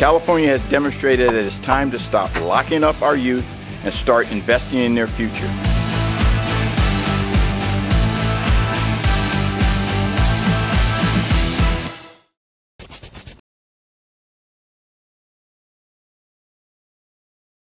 California has demonstrated that it's time to stop locking up our youth and start investing in their future.